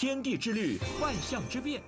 天地之律，万象之变。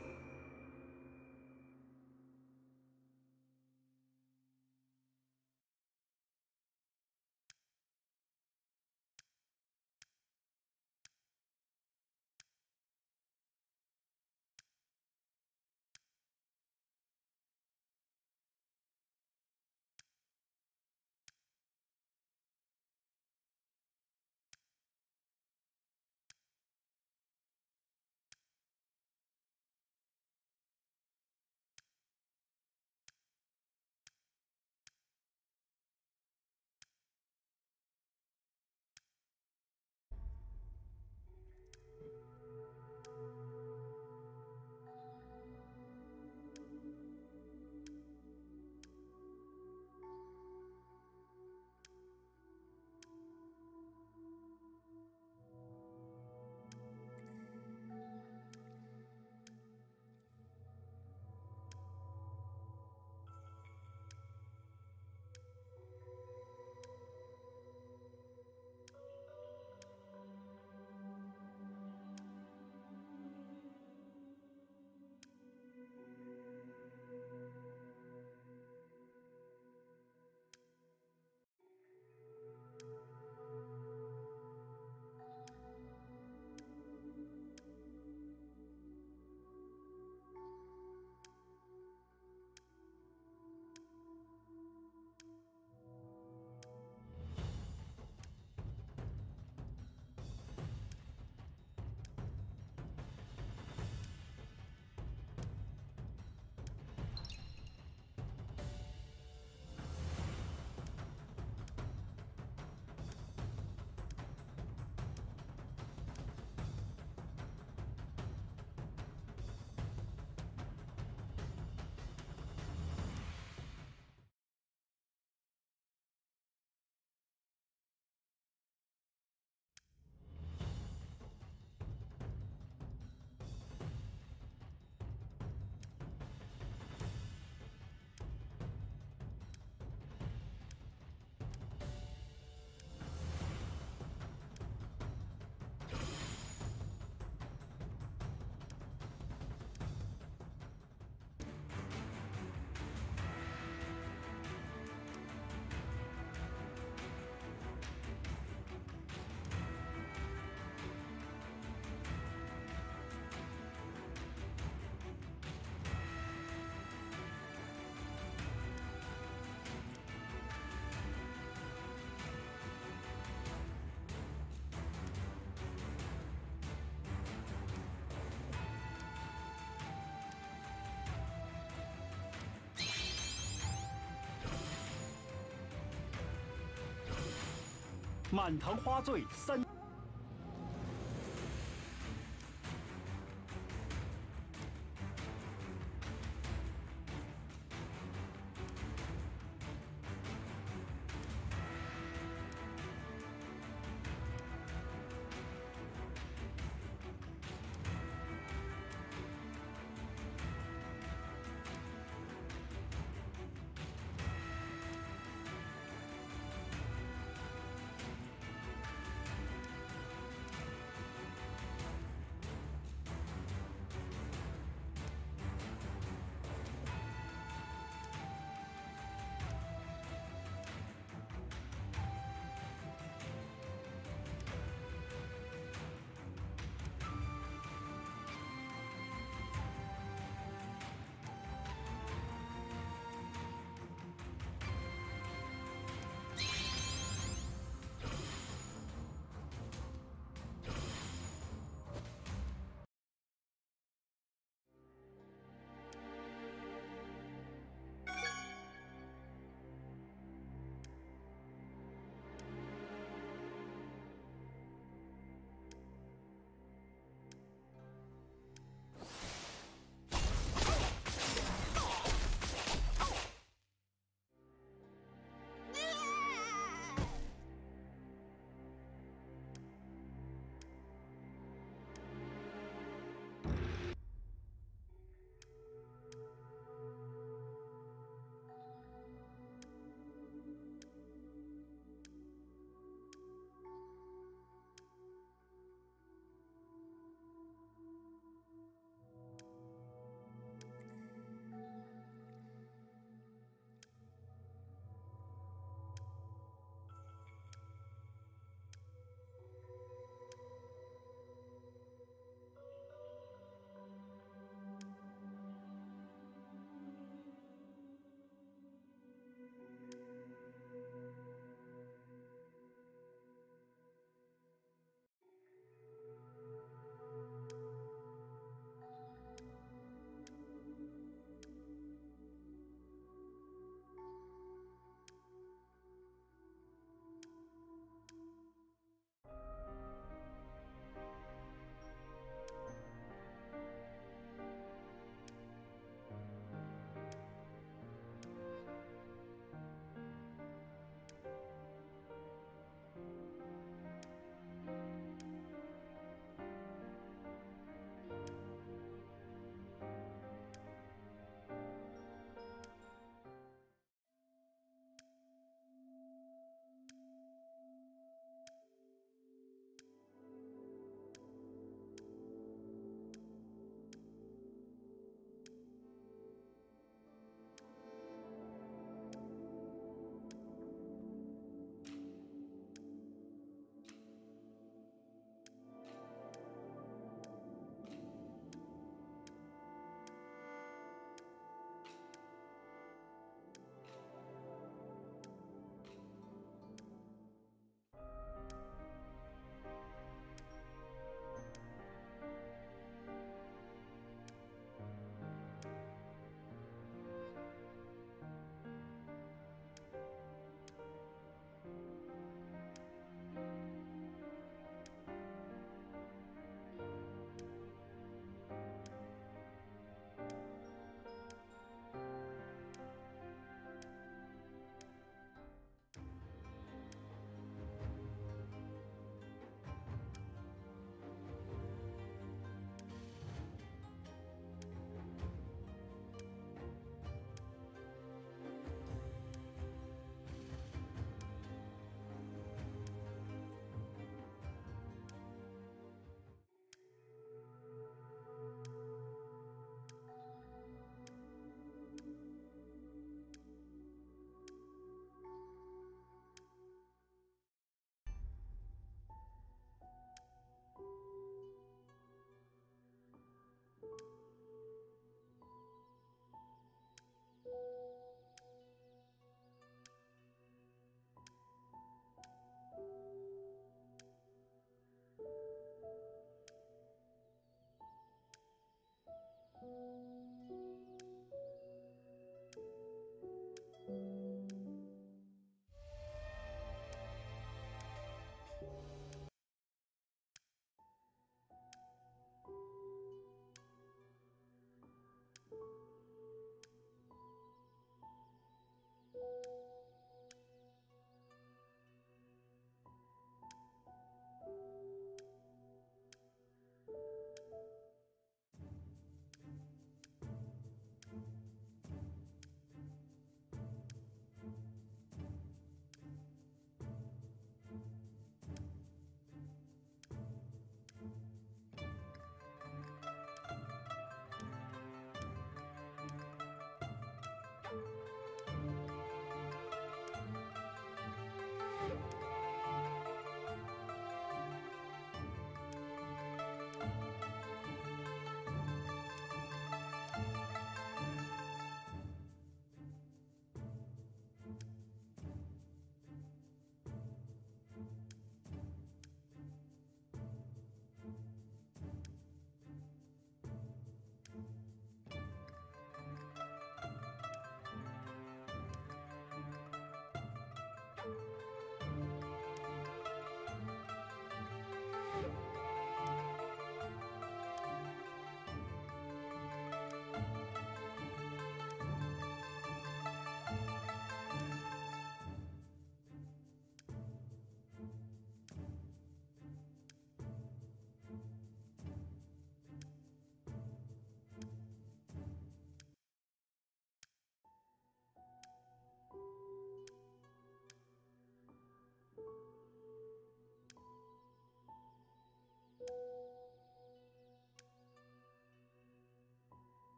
满堂花醉三。